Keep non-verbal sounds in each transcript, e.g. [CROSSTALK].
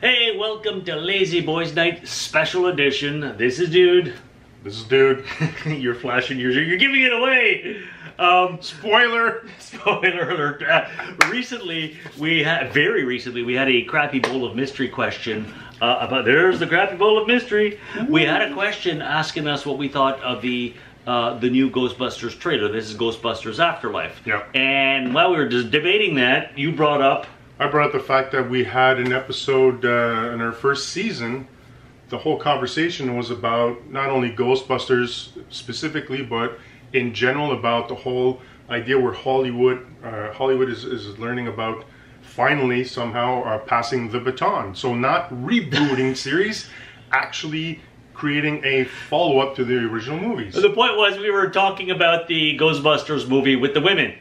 Hey, welcome to Lazy Boys Night Special Edition. This is Dude. This is dude. [LAUGHS] you're flashing your. You're giving it away. Um, Spoiler. [LAUGHS] spoiler alert. Uh, recently, we had very recently we had a crappy bowl of mystery question uh, about. There's the crappy bowl of mystery. We had a question asking us what we thought of the. Uh, the new Ghostbusters trailer. This is Ghostbusters Afterlife. Yeah. And while we were just debating that, you brought up I brought up the fact that we had an episode uh, in our first season. The whole conversation was about not only Ghostbusters specifically, but in general about the whole idea where Hollywood uh, Hollywood is, is learning about finally somehow uh, passing the baton. So not rebooting [LAUGHS] series, actually creating a follow up to the original movies. The point was we were talking about the Ghostbusters movie with the women.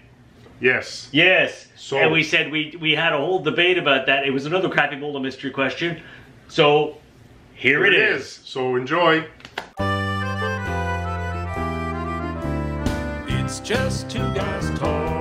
Yes. Yes. So- and we said we we had a whole debate about that. It was another crappy bowl of mystery question. So here, it is. So enjoy. It's just two guys talking.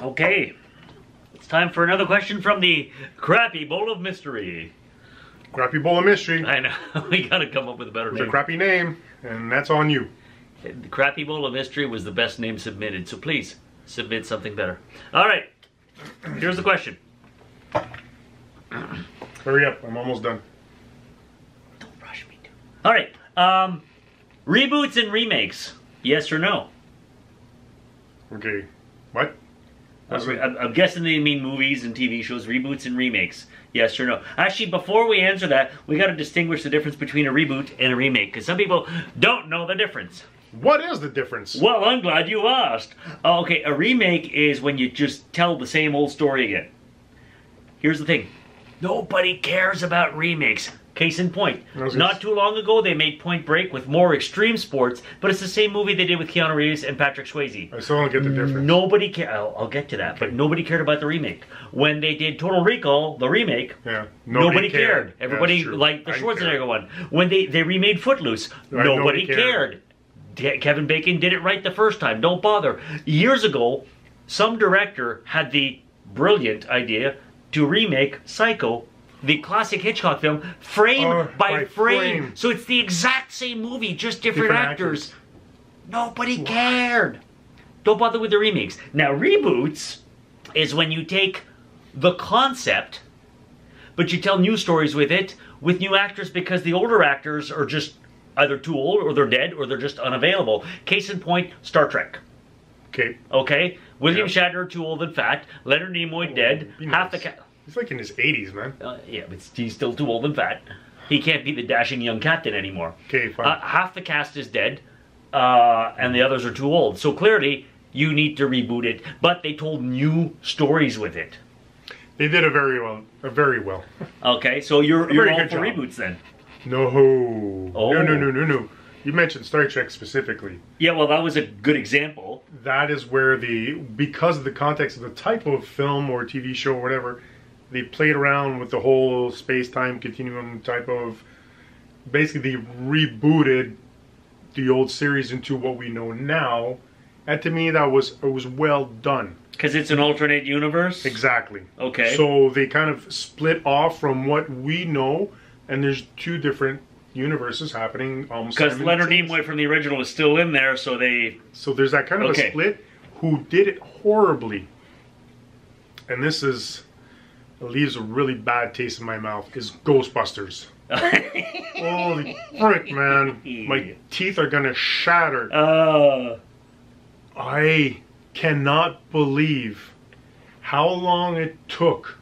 Okay. It's time for another question from the crappy bowl of mystery. Crappy bowl of mystery. I know [LAUGHS] we gotta come up with a better name. It's a crappy name, and that's on you. The crappy bowl of mystery was the best name submitted. So please submit something better. All right. Here's the question. Hurry up, I'm almost done. Don't rush me. Dude. All right. Um, reboots and remakes. Yes or no? Okay. What? I'm, I'm guessing they mean movies and TV shows, reboots and remakes. Yes or no? Actually, before we answer that, we got to distinguish the difference between a reboot and a remake because some people don't know the difference. What is the difference? Well, I'm glad you asked. Oh, okay, a remake is when you just tell the same old story again. Here's the thing nobody cares about remakes. Case in point, I was gonna not too long ago they made Point Break with more extreme sports, but it's the same movie they did with Keanu Reeves and Patrick Swayze. I still don't get the difference. Nobody cared. I'll, I'll get to that, but nobody cared about the remake. When they did Total Recall, the remake, Yeah. nobody, cared. Everybody That's liked the Schwarzenegger care. one. When they they remade Footloose, Right, nobody, nobody cared. cared. Kevin Bacon did it right the first time. Don't bother. Years ago, some director had the brilliant idea to remake Psycho. The classic Hitchcock film, frame Oh, by, by frame. frame. So it's the exact same movie, just different, Different actors. Nobody cared. Don't bother with the remakes. Now, reboots is when you take the concept, but you tell new stories with it with new actors because the older actors are just either too old or they're dead or they're just unavailable. Case in point, Star Trek. Okay. Okay? William Yeah. Shatner, too old and fat. Leonard Nimoy, oh, dead. be Half the nice. cast. He's like in his 80s, man. Uh, yeah, but he's still too old and fat. He can't be the dashing young captain anymore. Okay, fine. Uh, half the cast is dead, uh, and the others are too old. So clearly, you need to reboot it. But they told new stories with it. They did it very well. Uh, very well. Okay, so you're you're all for job. reboots then. No. Oh. No, no, no, no, no. You mentioned Star Trek specifically. Yeah, well, that was a good example. That is where the because of the context of the type of film or TV show or whatever, they played around with the whole space-time continuum type of basically they rebooted the old series into what we know now. And to me that was it was well done. Because it's an alternate universe? Exactly. Okay. So they kind of split off from what we know, and there's two different universes happening almost. Because Leonard. Nimoy from the original is still in there, so they. So there's that kind of Okay. a split. Who did it horribly, and this is leaves a really bad taste in my mouth. Is Ghostbusters. [LAUGHS] Holy frick, man! My teeth are gonna shatter. uh, I cannot believe how long it took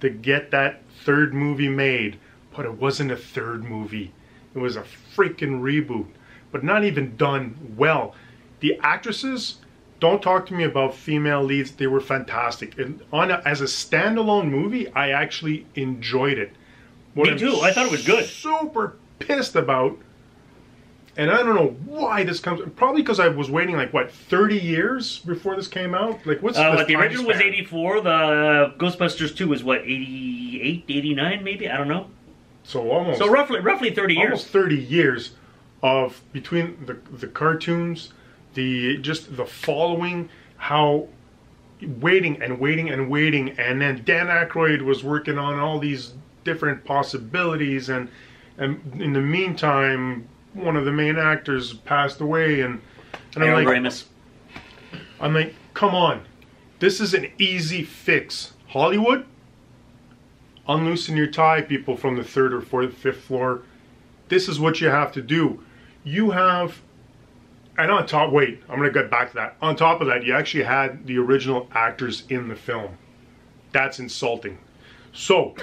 to get that third movie made, but it wasn't a third movie. It was a freaking reboot, but not even done well. The actresses, don't talk to me about female leads. They were fantastic. And on a, as a standalone movie, I actually enjoyed it. What Me too. I thought it was good. Super pissed about and I don't know why this comes. Probably because I was waiting like what thirty years before this came out. Like what's uh, the, what, the original was 84. The Ghostbusters 2 was what 88, 89 maybe. I don't know. So almost So roughly, roughly 30 years. almost thirty years of between the the cartoons, the just the following, how waiting and waiting and waiting, and then Dan Aykroyd was working on all these different possibilities, and and in the meantime, one of the main actors passed away, and and I'm like, Ramis. I'm like, come on. This is an easy fix. Hollywood, unloosen your tie, people from the third or fourth, fifth floor. This is what you have to do. You have, and on top, wait, I'm going to get back to that. On top of that, you actually had the original actors in the film. That's insulting. So,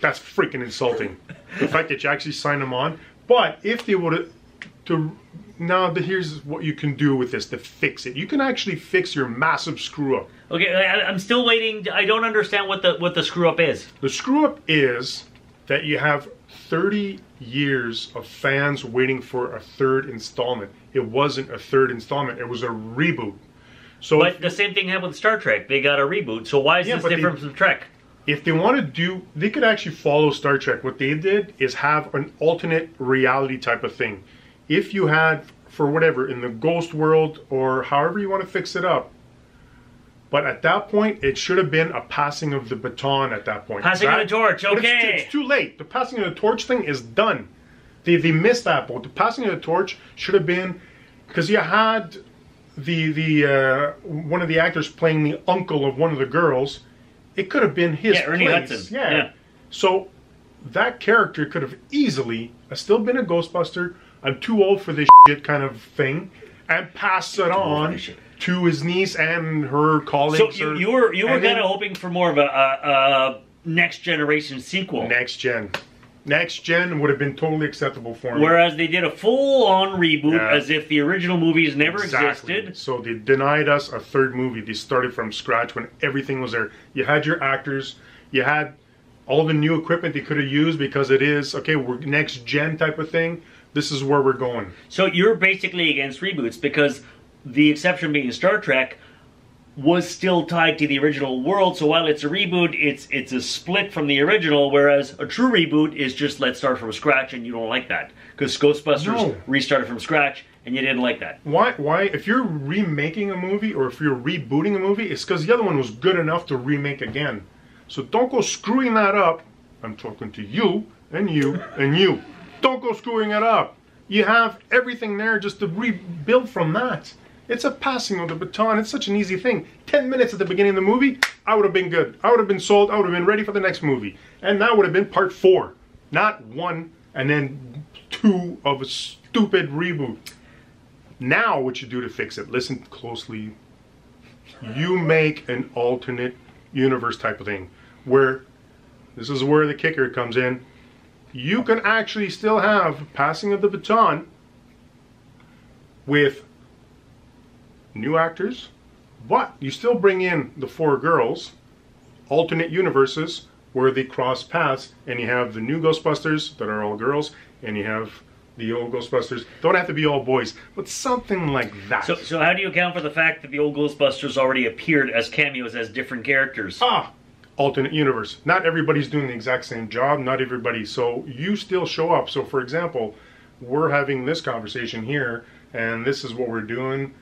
that's freaking insulting. The fact that you actually signed them on. But if they would have, to now the, here's what you can do with this to fix it. You can actually fix your massive screw up. Okay, I, I'm still waiting. I don't understand what the what the screw up is. The screw up is that you have 30 years of fans waiting for a third installment. It wasn't a third installment, it was a reboot. So But if, the same thing happened with Star Trek. They got a reboot. So why is Yeah, this but they- different from Trek? if they want to do, they could actually follow Star Trek. What they did is have an alternate reality type of thing. If you had, for whatever, in the ghost world or however you want to fix it up, but at that point, it should have been a passing of the baton at that point. Passing of the torch, but it's- okay. It's, too late. The passing of the torch thing is done. They, they missed that boat. The passing of the torch should have been because you had the the uh, one of the actors playing the uncle of one of the girls. It could have been his Yeah, Ernie place. Hudson. Yeah. Yeah. So that character could have easily uh, still been a Ghostbuster. I'm too old for this shit kind of thing, and pass it on this shit. To his niece and her colleagues. So you, you were you were kind of hoping for more of a, a, a next generation sequel, next gen. Next gen would have been totally acceptable for me. whereas they did a full on reboot Yeah. as if the original movies never Exactly. existed. So they denied us a third movie. They started from scratch when everything was there. You had your actors, you had all the new equipment they could have used because it is okay. We're next gen type of thing. This is where we're going. So you're basically against reboots because the exception being Star Trek was still tied to the original world. So while it's a reboot, it's it's a split from the original. Whereas a true reboot is just let's start from scratch, and you don't like that because Ghostbusters No. restarted from scratch, and you didn't like that. Why? Why? If you're remaking a movie or if you're rebooting a movie, it's because the other one was good enough to remake again. So don't go screwing that up. I'm talking to you and you and you. Don't go screwing it up. You have everything there just to rebuild from that. It's a passing of the baton. It's such an easy thing. Ten minutes at the beginning of the movie, I would have been good. I would have been sold. I would have been ready for the next movie. And that would have been part four, not one and then two of a stupid reboot. Now, what you do to fix it, listen closely. You make an alternate universe type of thing where this is where the kicker comes in. You can actually still have passing of the baton with new actors, but you still bring in the four girls, alternate universes where they cross paths, and you have the new Ghostbusters that are all girls, and you have the old Ghostbusters. Don't have to be all boys, but something like that. So so how do you account for the fact that the old Ghostbusters already appeared as cameos as different characters? ah, alternate universe. Not everybody's doing the exact same job. Not everybody. So you still show up. So for example, we're having this conversation here, and this is what we're doing.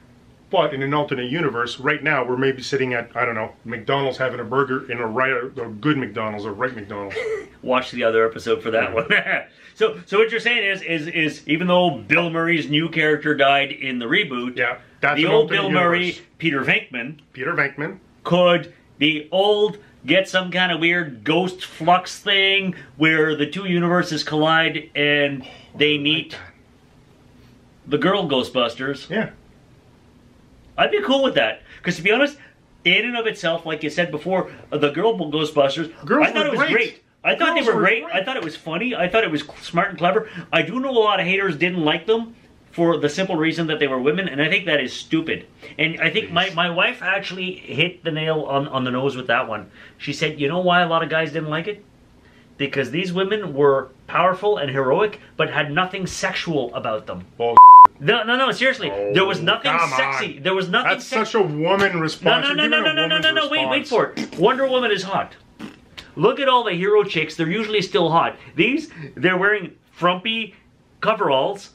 But in an alternate universe, right now we're maybe sitting at I don't know McDonald's having a burger in a right a good McDonald's or right McDonald's. [LAUGHS] Watch the other episode for that one. [LAUGHS] so so what you're saying is is is even though Bill Murray's new character died in the reboot, Yeah, that's the old Bill Murray. Peter Venkman, Peter Venkman. could the old get some kind of weird ghost flux thing where the two universes collide and they oh, meet the girl Ghostbusters. Yeah. I'd be cool with that. Because to be honest, in and of itself, like you said before, the girl Ghostbusters, Girls I thought it was great. great. I thought Girls they were, were great. great. I thought it was funny. I thought it was smart and clever. I do know a lot of haters didn't like them for the simple reason that they were women, and I think that is stupid. And I think my, my wife actually hit the nail on, on the nose with that one. She said, you know why a lot of guys didn't like it? Because these women were powerful and heroic, but had nothing sexual about them. Well, No, no, no. Seriously, Oh, there was oh, nothing sexy. There was nothing. that's such a woman no, response. no, no, no, no, no, no, no, no. Wait, wait for it. Wonder Woman is hot. Look at all the hero chicks. They're usually still hot. These, they're wearing frumpy coveralls.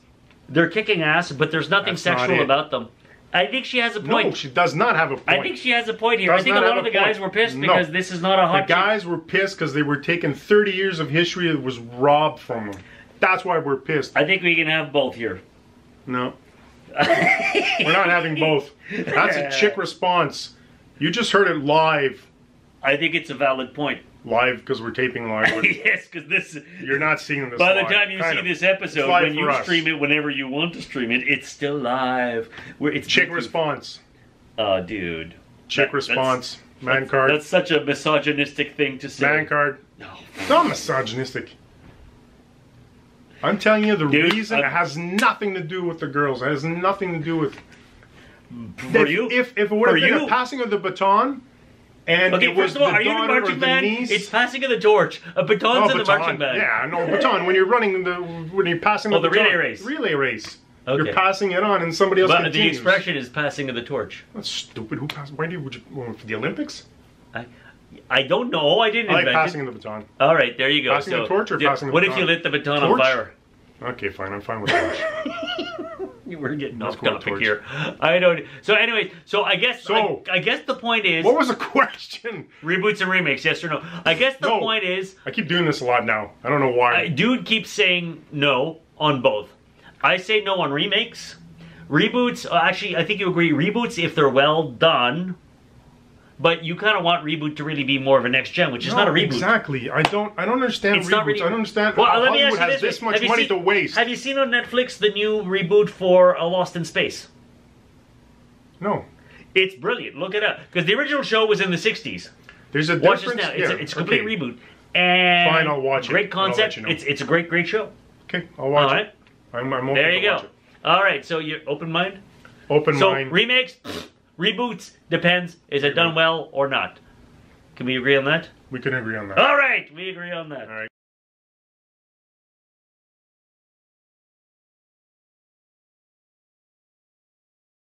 They're kicking ass, but there's nothing That's sexual it. about them. I think she has a point. No, she does not have a point. I think she has a point here. Does I think a lot of the guys point. were pissed No. because this is not a the hot chick. guys were pissed because they were taking 30 years of history that was robbed from them. That's why we're pissed. I think we can have both here. No. [LAUGHS] we're not having both. That's a chick response. You just heard it live. I think it's a valid point. Live because we're taping live. [LAUGHS] yes, because this. You're not seeing this By the live. time you Kind see of. this episode, It's live when for you us. stream it, whenever you want to stream it, it's still live. Where it's Chick response. Oh, dude. Chick That- response. Man That's, card. that's such a misogynistic thing to say. Man card. No. It's not misogynistic. I'm telling you, the Dude, reason it has nothing to do with the girls. It has nothing to do with. For you, if if it would have been you. passing of the baton, and okay. it was First of all, are you in the marching the band? niece, It's passing of the torch. A baton's Oh, in the baton. marching band. Yeah, no baton. When you're running the when you're passing Oh, the, the baton, relay race. relay race. Okay. You're passing it on, and somebody else But the expression is passing of the torch. That's stupid. Who passed? Why do you, would you for the Olympics? I, I don't know. I didn't I like passing it. the baton. All right, there you go. Passing so, the torch or passing the What if you lit the baton Torch? on fire? Okay, fine. I'm fine with that. [LAUGHS] You were getting off topic here. I don't. So anyway, so I guess So- I, I guess the point is what was the [LAUGHS] question? reboots and remakes. Yes or no? I guess the No. point is I keep doing this a lot now. I don't know why. I, dude keeps saying no on both. I say no on remakes. Reboots, uh, actually, I think you agree. Reboots, if they're well done, but you kind of want reboot to really be more of a next gen, which is No, not a reboot. Exactly. I don't. I don't understand It's reboots. really. I don't understand. Well, let me ask you this: this much Have you money seen- to waste. Have you seen on Netflix the new reboot for A Lost in Space? no. It's brilliant. Look it up because the original show was in the '60s. There's a Watch this difference. now. It's, yeah, a, it's a complete okay. reboot. And Fine, I'll watch it, Great I'll let concept. you know. It's it's a great great show. Okay, I'll watch All it. right. I'm, I'm open There you watch go. it. All right. So you're open mind. Open So mind. remakes, reboots depends. Is it done well or not? Can we agree on that? we can agree on that. All right, we agree on that. All right.